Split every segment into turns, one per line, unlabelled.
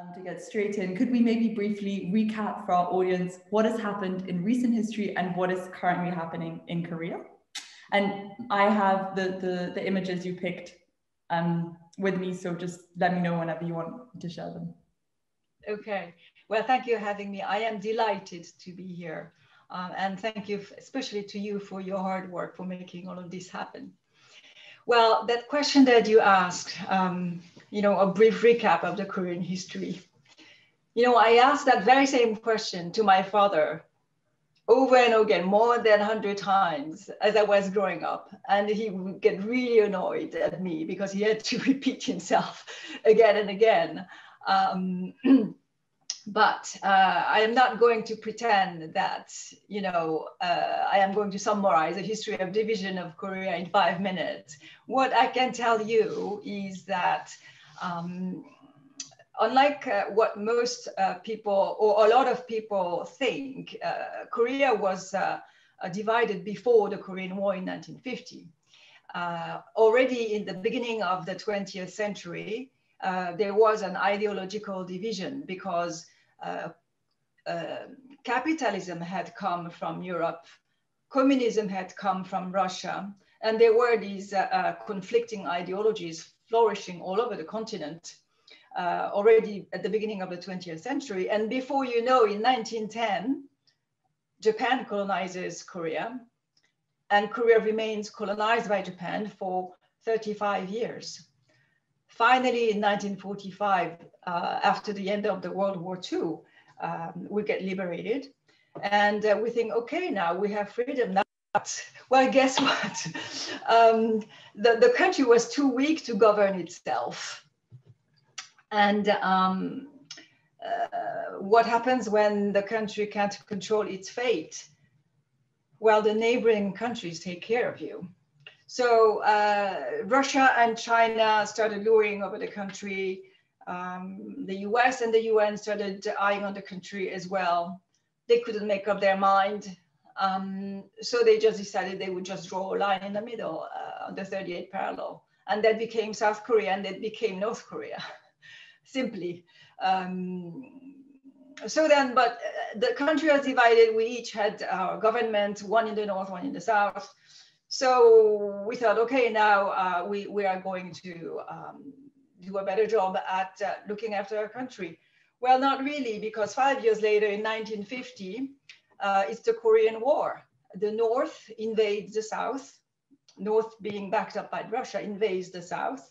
Um, to get straight in, could we maybe briefly recap for our audience what has happened in recent history and what is currently happening in Korea? And I have the, the, the images you picked um, with me, so just let me know whenever you want to share them.
Okay, well, thank you for having me. I am delighted to be here. Um, and thank you, especially to you for your hard work for making all of this happen. Well, that question that you asked, um, you know, a brief recap of the Korean history. You know, I asked that very same question to my father over and over again, more than 100 times as I was growing up. And he would get really annoyed at me because he had to repeat himself again and again. Um, but uh, I am not going to pretend that, you know, uh, I am going to summarize the history of division of Korea in five minutes. What I can tell you is that um, unlike uh, what most uh, people or a lot of people think, uh, Korea was uh, divided before the Korean War in 1950. already in the beginning of the 20th century, there was an ideological division because uh, uh, capitalism had come from Europe, communism had come from Russia, and there were these uh, conflicting ideologies flourishing all over the continent. Uh, already at the beginning of the 20th century. And before you know, in 1910, Japan colonizes Korea, and Korea remains colonized by Japan for 35 years. Finally, in 1945, uh, after the end of the World War II, um, we get liberated. And uh, we think, okay, now we have freedom. Now, well, guess what? Um, the, the country was too weak to govern itself. And um, uh, what happens when the country can't control its fate? Well, the neighboring countries take care of you. So uh, Russia and China started luring over the country. Um, the US and the UN started eyeing on the country as well. They couldn't make up their mind. Um, so they just decided they would just draw a line in the middle uh, on the 38th parallel. And that became South Korea and that became North Korea, simply. Um, so then, but uh, the country was divided. We each had our government, one in the north, one in the south. So we thought, okay, now uh, we, we are going to um, do a better job at uh, looking after our country. Well, not really, because five years later in 1950, uh, it's the Korean War. The North invades the South, North being backed up by Russia invades the South.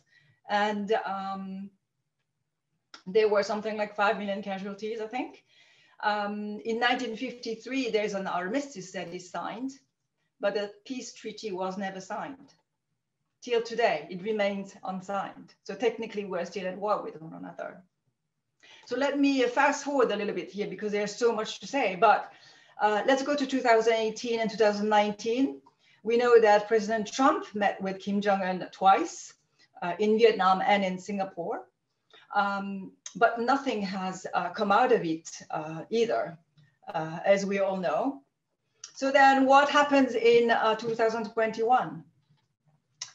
And um, there were something like 5 million casualties, I think. Um, in 1953, there's an armistice that is signed but the peace treaty was never signed. Till today, it remains unsigned. So technically, we're still at war with one another. So let me fast forward a little bit here because there's so much to say, but uh, let's go to 2018 and 2019. We know that President Trump met with Kim Jong-un twice uh, in Vietnam and in Singapore, um, but nothing has uh, come out of it uh, either, uh, as we all know. So then what happens in uh, 2021?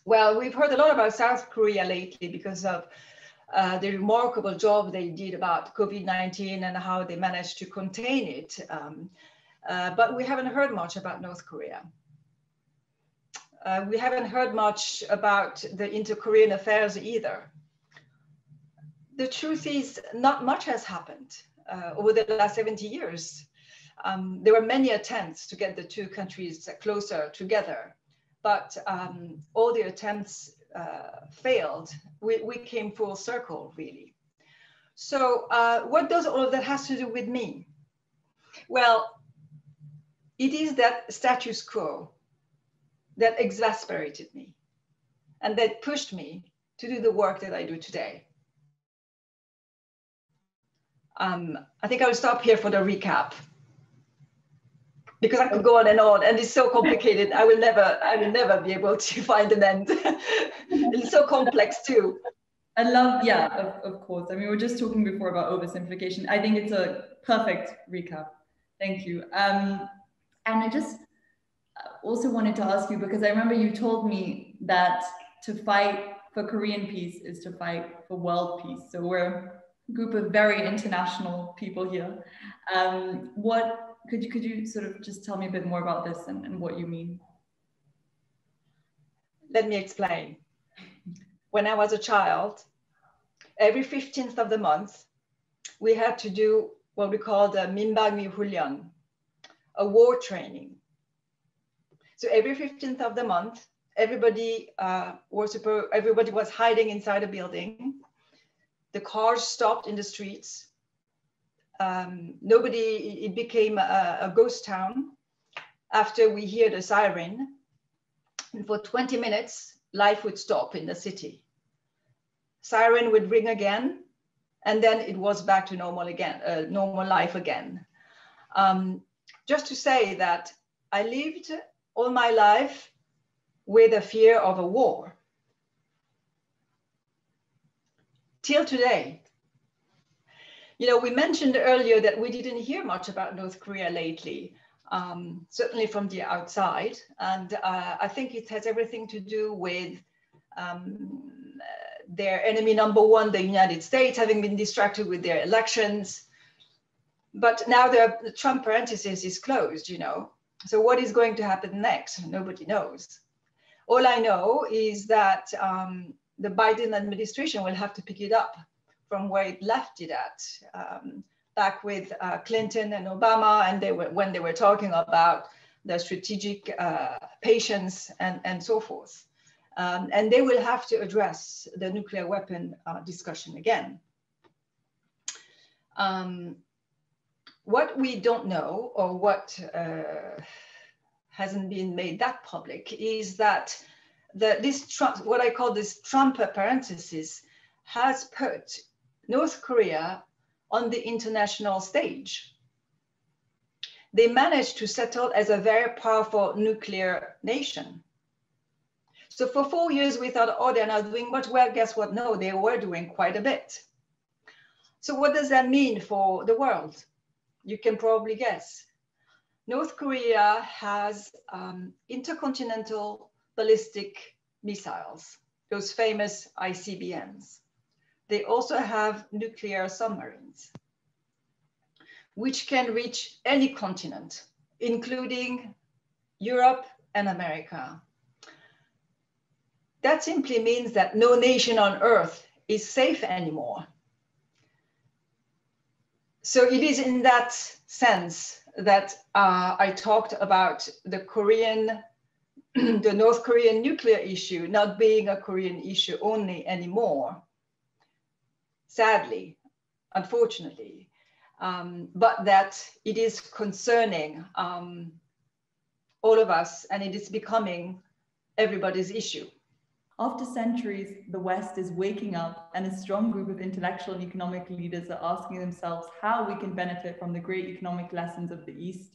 Well, we've heard a lot about South Korea lately because of uh, the remarkable job they did about COVID-19 and how they managed to contain it. Um, uh, but we haven't heard much about North Korea. Uh, we haven't heard much about the inter-Korean affairs either. The truth is not much has happened uh, over the last 70 years um, there were many attempts to get the two countries closer together, but um, all the attempts uh, failed. We, we came full circle, really. So uh, what does all of that has to do with me? Well, it is that status quo that exasperated me and that pushed me to do the work that I do today. Um, I think I'll stop here for the recap because I could go on and on, and it's so complicated. I will never, I will never be able to find an end. it's so complex too.
I love, yeah, of, of course. I mean, we were just talking before about oversimplification. I think it's a perfect recap. Thank you. Um, and I just also wanted to ask you because I remember you told me that to fight for Korean peace is to fight for world peace. So we're a group of very international people here. Um, what could you could you sort of just tell me a bit more about this and, and what you mean?
Let me explain. When I was a child, every 15th of the month, we had to do what we call the Minbagmi Hulian, a war training. So every 15th of the month, everybody uh, was supposed, everybody was hiding inside a building. The cars stopped in the streets. Um, nobody, it became a, a ghost town after we hear the siren. And for 20 minutes, life would stop in the city. Siren would ring again, and then it was back to normal again, uh, normal life again. Um, just to say that I lived all my life with a fear of a war. Till today. You know, we mentioned earlier that we didn't hear much about North Korea lately, um, certainly from the outside. And uh, I think it has everything to do with um, their enemy number one, the United States, having been distracted with their elections. But now the, the Trump parenthesis is closed, you know. So what is going to happen next? Nobody knows. All I know is that um, the Biden administration will have to pick it up from where it left it at. Um, back with uh, Clinton and Obama, and they were when they were talking about the strategic uh, patience and, and so forth. Um, and they will have to address the nuclear weapon uh, discussion again. Um, what we don't know or what uh, hasn't been made that public is that the, this Trump, what I call this Trump parenthesis has put North Korea on the international stage. They managed to settle as a very powerful nuclear nation. So for four years, we thought, oh, they're not doing much. Well, guess what? No, they were doing quite a bit. So what does that mean for the world? You can probably guess. North Korea has um, intercontinental ballistic missiles, those famous ICBMs. They also have nuclear submarines, which can reach any continent, including Europe and America. That simply means that no nation on earth is safe anymore. So it is in that sense that uh, I talked about the Korean, the North Korean nuclear issue not being a Korean issue only anymore. Sadly, unfortunately, um, but that it is concerning um, all of us and it is becoming everybody's issue.
After centuries, the West is waking up, and a strong group of intellectual and economic leaders are asking themselves how we can benefit from the great economic lessons of the East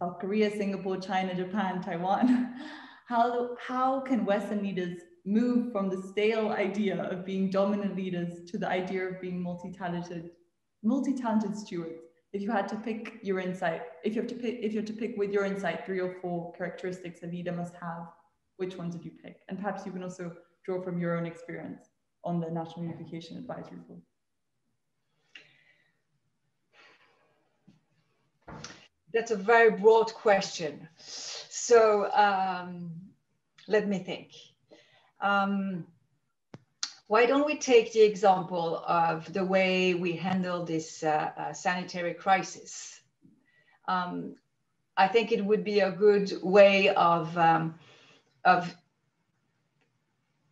South Korea, Singapore, China, Japan, Taiwan. How, how can Western leaders move from the stale idea of being dominant leaders to the idea of being multi-talented, multi-talented stewards? If you had to pick your insight, if you have to pick, if you have to pick with your insight three or four characteristics a leader must have, which ones did you pick? And perhaps you can also draw from your own experience on the National Unification Advisory Board.
That's a very broad question. So um, let me think. Um, why don't we take the example of the way we handle this uh, uh, sanitary crisis? Um, I think it would be a good way of um, of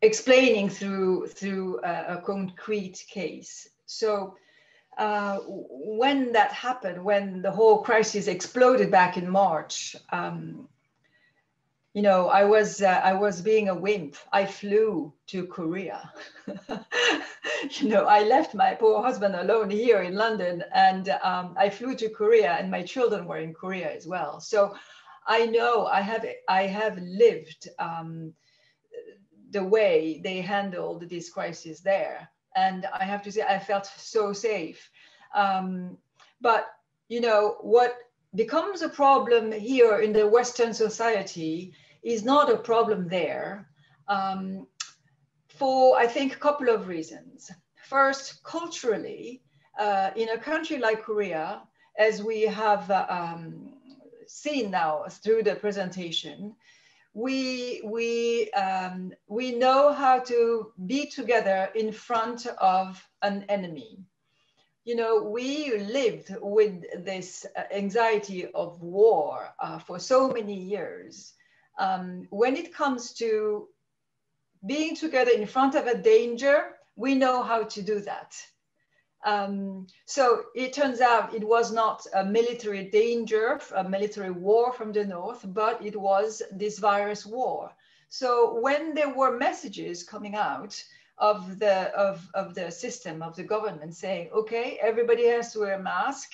explaining through through a, a concrete case. So uh, when that happened, when the whole crisis exploded back in March, um, you know, I was uh, I was being a wimp. I flew to Korea. you know, I left my poor husband alone here in London, and um, I flew to Korea, and my children were in Korea as well. So I know I have I have lived um, the way they handled this crisis there, and I have to say I felt so safe. Um, but you know what becomes a problem here in the Western society is not a problem there um, for I think a couple of reasons. First, culturally, uh, in a country like Korea, as we have uh, um, seen now through the presentation, we, we, um, we know how to be together in front of an enemy. You know, we lived with this uh, anxiety of war uh, for so many years. Um, when it comes to being together in front of a danger, we know how to do that. Um, so it turns out it was not a military danger, a military war from the north, but it was this virus war. So when there were messages coming out of the of, of the system of the government saying, okay, everybody has to wear a mask,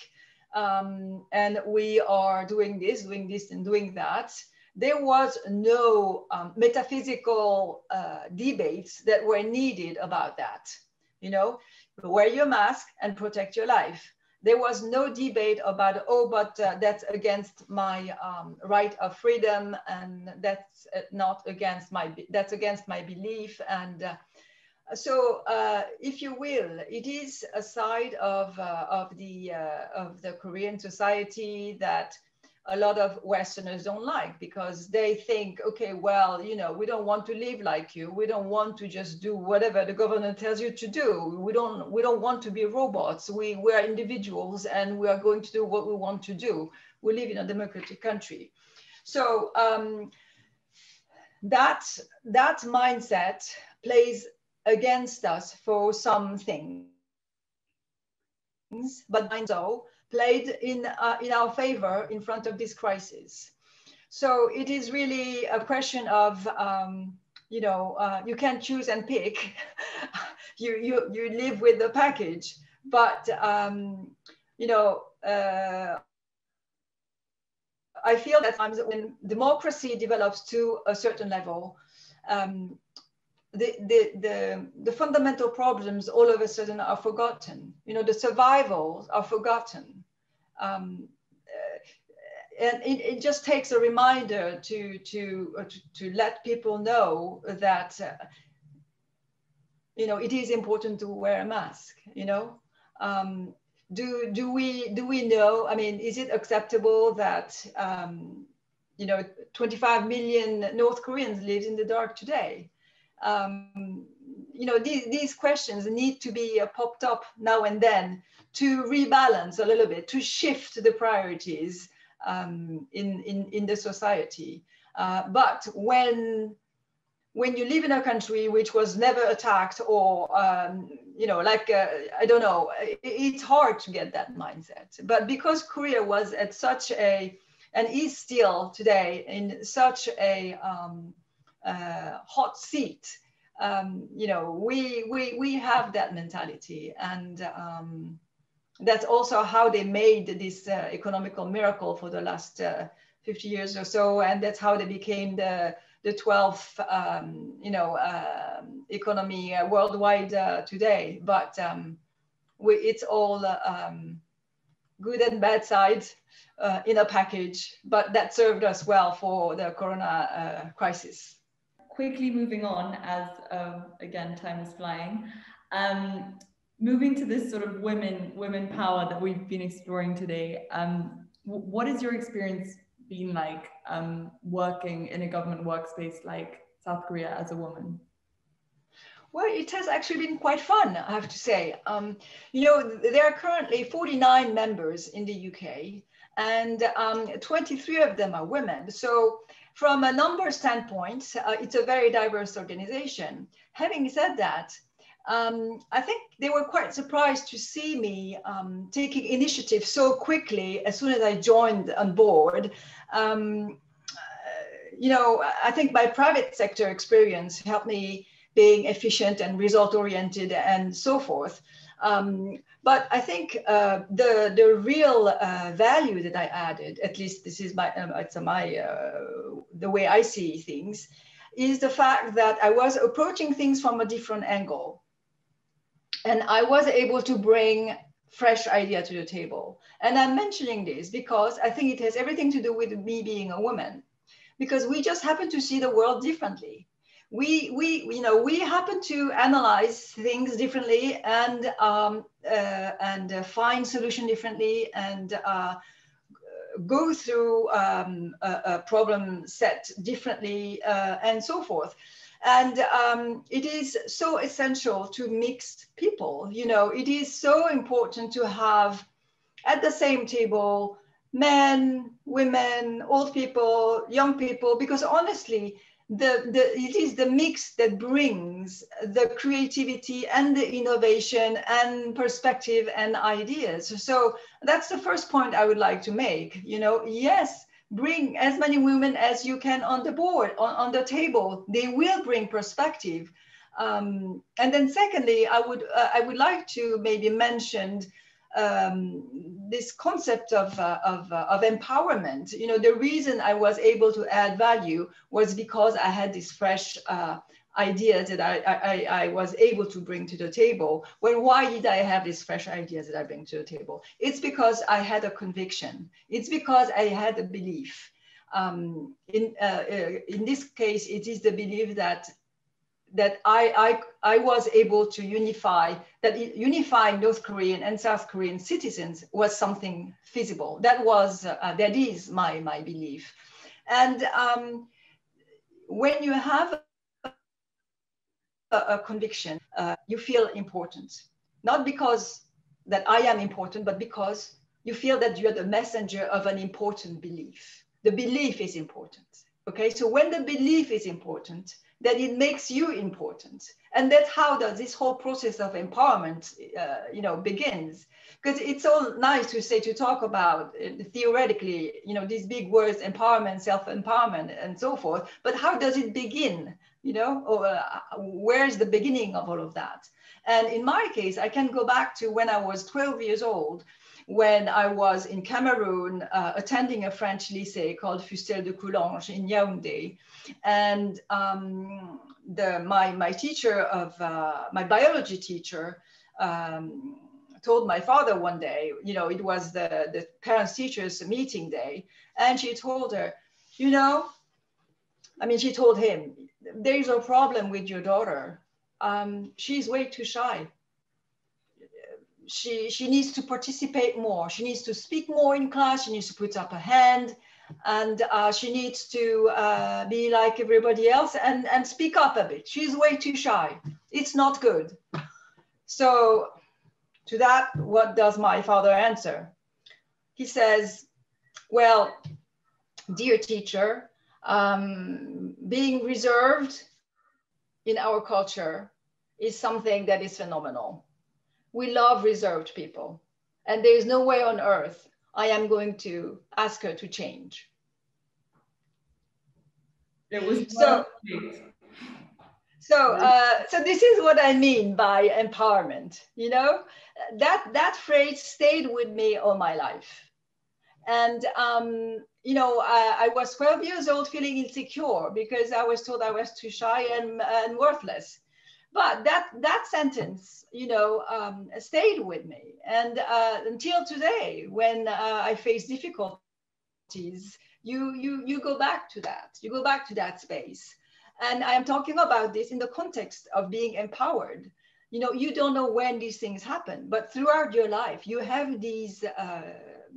um, and we are doing this, doing this, and doing that. There was no um, metaphysical uh, debates that were needed about that. You know, wear your mask and protect your life. There was no debate about, oh, but uh, that's against my um, right of freedom and that's uh, not against my, that's against my belief. And uh, so uh, if you will, it is a side of, uh, of, the, uh, of the Korean society that a lot of Westerners don't like because they think, okay, well, you know, we don't want to live like you. We don't want to just do whatever the government tells you to do. We don't, we don't want to be robots. We, we are individuals and we are going to do what we want to do. We live in a democratic country. So um, that, that mindset plays against us for some things, but so played in, uh, in our favor in front of this crisis. So it is really a question of, um, you know, uh, you can't choose and pick. you, you, you live with the package, but, um, you know, uh, I feel that when democracy develops to a certain level, um, the, the, the, the, fundamental problems all of a sudden are forgotten. You know, the survivals are forgotten. Um, uh, and it, it, just takes a reminder to, to, uh, to, to, let people know that, uh, you know, it is important to wear a mask, you know. Um, do, do, we, do we know, I mean, is it acceptable that, um, you know, 25 million North Koreans live in the dark today? um, you know, these, these questions need to be uh, popped up now and then to rebalance a little bit, to shift the priorities um, in, in, in the society. Uh, but when, when you live in a country which was never attacked or, um, you know, like, uh, I don't know, it, it's hard to get that mindset. But because Korea was at such a, and is still today in such a, um, uh, hot seat, um, you know, we, we, we have that mentality. And um, that's also how they made this uh, economical miracle for the last uh, 50 years or so. And that's how they became the, the 12th, um, you know, uh, economy uh, worldwide uh, today. But um, we, it's all um, good and bad sides in a package, but that served us well for the corona crisis
quickly moving on as um, again time is flying um, moving to this sort of women women power that we've been exploring today um, what has your experience been like um, working in a government workspace like south korea as a woman
well, it has actually been quite fun, I have to say. Um, you know, there are currently 49 members in the UK, and um, 23 of them are women. So from a number standpoint, uh, it's a very diverse organization. Having said that, um, I think they were quite surprised to see me um, taking initiative so quickly as soon as I joined on board. Um, uh, you know, I think my private sector experience helped me being efficient and result oriented and so forth. Um, but I think uh, the the real uh, value that I added, at least this is my um, it's my uh, the way I see things, is the fact that I was approaching things from a different angle, and I was able to bring fresh idea to the table. And I'm mentioning this because I think it has everything to do with me being a woman, because we just happen to see the world differently we we you know we happen to analyze things differently and um, uh, and uh, find solution differently and uh, go through um, a, a, problem set differently uh, and so forth. And um, it is so essential to mix people you know it is so important to have at the same table men women old people young people because honestly the, the, it is the mix that brings the creativity and the innovation and perspective and ideas. So that's the first point I would like to make. You know, yes, bring as many women as you can on the board, on, on the table. They will bring perspective. Um, and then secondly, I would, uh, I would like to maybe mention um, this concept of, uh, of, uh, of empowerment. You know, the reason I was able to add value was because I had this fresh uh, ideas that I, I, I, was able to bring to the table. Well, why did I have these fresh ideas that I bring to the table? It's because I had a conviction. It's because I had a belief. Um, in, uh, uh in this case, it is the belief that that I, I, I was able to unify, that unifying North Korean and South Korean citizens was something feasible. That was, uh, that is my, my belief. And um, when you have a, a conviction, uh, you feel important. Not because that I am important, but because you feel that you're the messenger of an important belief. The belief is important. Okay, so when the belief is important, that it makes you important. And that's how does this whole process of empowerment uh, you know begins. Because it's all nice to say to talk about uh, theoretically you know these big words empowerment self-empowerment and so forth but how does it begin you know? Or uh, where's the beginning of all of that? And in my case i can go back to when i was 12 years old when I was in Cameroon uh, attending a French lycée called Fustel de Coulanges in Yaoundé. And um, the, my, my teacher of, uh, my biology teacher um, told my father one day, you know, it was the, the parents teachers meeting day. And she told her, you know, I mean, she told him, there's a problem with your daughter. Um, she's way too shy she, she needs to participate more. She needs to speak more in class. She needs to put up a hand and uh, she needs to uh, be like everybody else and, and speak up a bit. She's way too shy. It's not good. So to that, what does my father answer? He says, well, dear teacher, um, being reserved in our culture is something that is phenomenal we love reserved people. And there is no way on earth I am going to ask her to change.
It was
so. So, uh, so this is what I mean by empowerment. You know, that that phrase stayed with me all my life, and um, you know, I, I, was 12 years old, feeling insecure because I was told I was too shy and, and worthless but that that sentence you know um, stayed with me. And uh, until today when uh, i face difficulties you you you go back to that. You go back to that space. And i am talking about this in the context of being empowered. You know you don't know when these things happen but throughout your life you have these uh,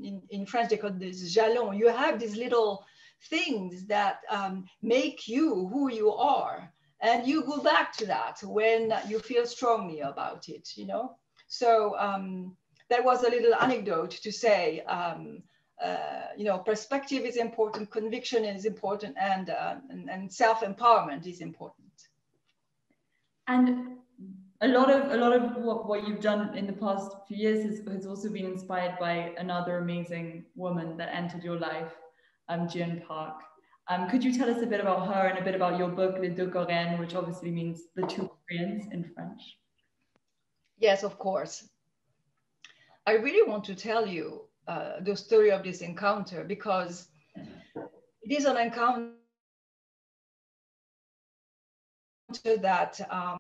in, in french they call this jalons. You have these little things that um, make you who you are and you go back to that when you feel strongly about it you know? So um, that was a little anecdote to say um, uh, you know perspective is important conviction is important and uh, and, and self-empowerment is important.
And a lot of a lot of what, what you've done in the past few years has, has also been inspired by another amazing woman that entered your life um, Park um, could you tell us a bit about her and a bit about your book, Les Deux Coréennes, which obviously means the two Koreans in French?
Yes, of course. I really want to tell you uh, the story of this encounter because it is an encounter that um,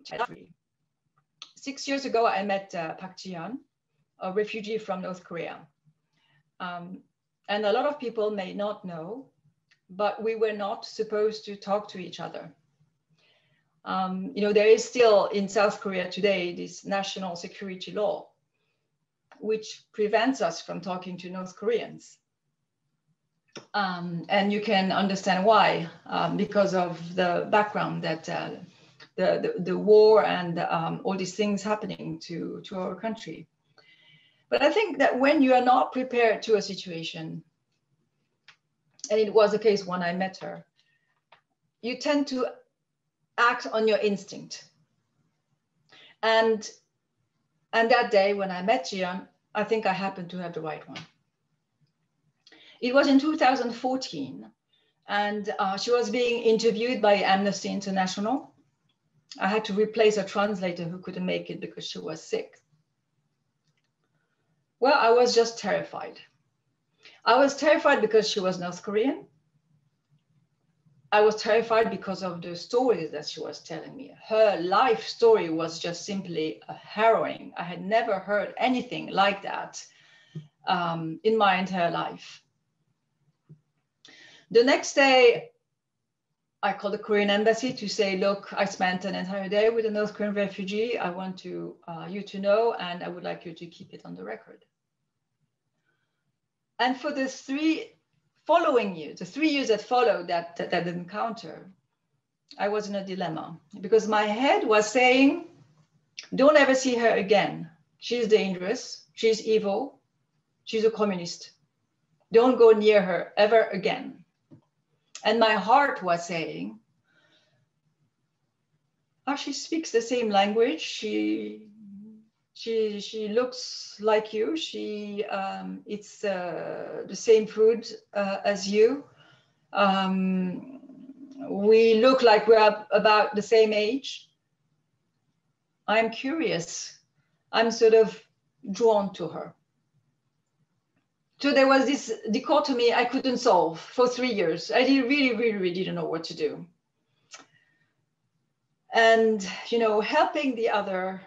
six years ago I met uh, Park Ji-hyun, a refugee from North Korea. Um, and a lot of people may not know but we were not supposed to talk to each other. Um, you know, there is still in South Korea today this national security law, which prevents us from talking to North Koreans. Um, and you can understand why, um, because of the background that uh, the, the, the, war and um, all these things happening to, to our country. But I think that when you are not prepared to a situation, and it was the case when I met her, you tend to act on your instinct. And, and that day when I met Ji-hyun, I think I happened to have the right one. It was in 2014, and uh, she was being interviewed by Amnesty International. I had to replace a translator who couldn't make it because she was sick. Well, I was just terrified. I was terrified because she was North Korean. I was terrified because of the stories that she was telling me. Her life story was just simply harrowing. I had never heard anything like that um, in my entire life. The next day, I called the Korean embassy to say, look, I spent an entire day with a North Korean refugee. I want to, uh, you to know, and I would like you to keep it on the record. And for the three following years, the three years that followed that, that, that encounter, I was in a dilemma because my head was saying, don't ever see her again. She's dangerous. She's evil. She's a communist. Don't go near her ever again. And my heart was saying, oh, she speaks the same language. She she she looks like you. She um, it's uh, the same food uh, as you. Um, we look like we're about the same age. I'm curious. I'm sort of drawn to her. So there was this dichotomy I couldn't solve for three years. I really, really, really didn't know what to do. And, you know, helping the other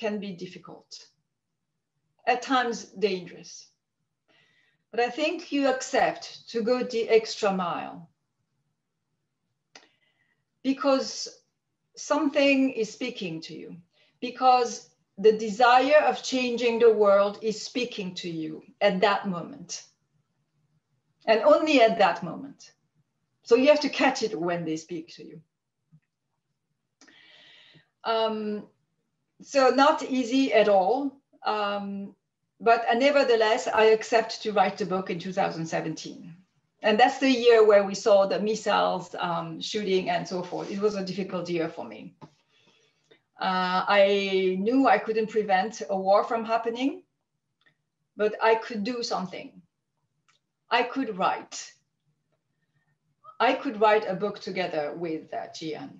can be difficult, at times dangerous. But I think you accept to go the extra mile because something is speaking to you, because the desire of changing the world is speaking to you at that moment. And only at that moment. So you have to catch it when they speak to you. Um, so not easy at all. Um, but uh, nevertheless, I accept to write the book in 2017. And that's the year where we saw the missiles um, shooting and so forth. It was a difficult year for me. Uh, I knew I couldn't prevent a war from happening, but I could do something. I could write. I could write a book together with uh, Ji-hyun.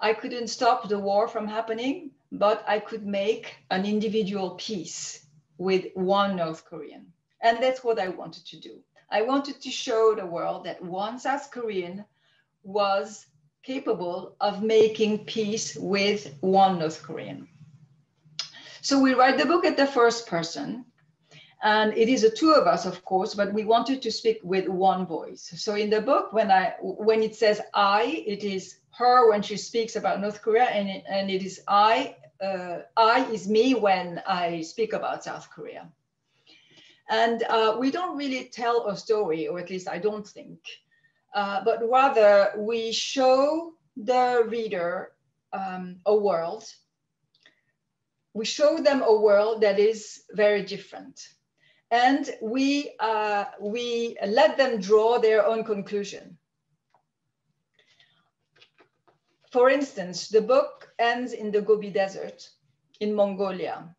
I couldn't stop the war from happening, but I could make an individual peace with one North Korean. And that's what I wanted to do. I wanted to show the world that one South Korean was capable of making peace with one North Korean. So we write the book at the first person. And it is the two of us, of course, but we wanted to speak with one voice. So in the book, when I when it says I, it is her when she speaks about North Korea, and it, and it is I. Uh, I is me when I speak about South Korea. And uh, we don't really tell a story, or at least I don't think, uh, but rather we show the reader um, a world. We show them a world that is very different. And we, uh, we let them draw their own conclusion. For instance, the book ends in the Gobi Desert in Mongolia.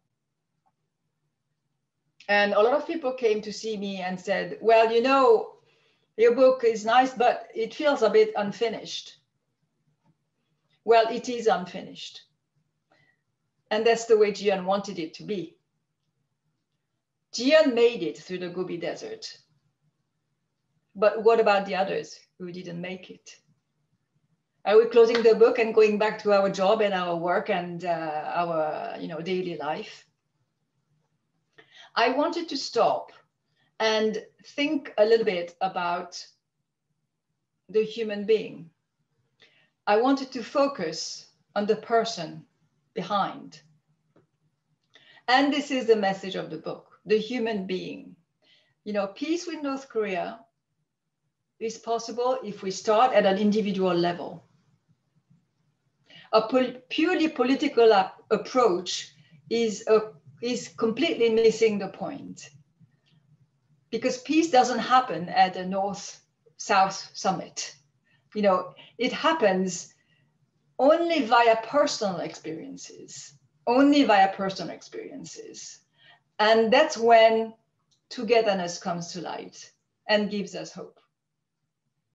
And a lot of people came to see me and said, well, you know, your book is nice, but it feels a bit unfinished. Well, it is unfinished. And that's the way Ji-hyun wanted it to be. Ji-hyun made it through the Gobi Desert. But what about the others who didn't make it? Are we closing the book and going back to our job and our work and uh, our you know, daily life? I wanted to stop and think a little bit about the human being. I wanted to focus on the person behind. And this is the message of the book, the human being. You know, peace with North Korea is possible if we start at an individual level. A pol purely political approach is, a, is completely missing the point because peace doesn't happen at the North South summit. You know, it happens only via personal experiences, only via personal experiences. And that's when togetherness comes to light and gives us hope.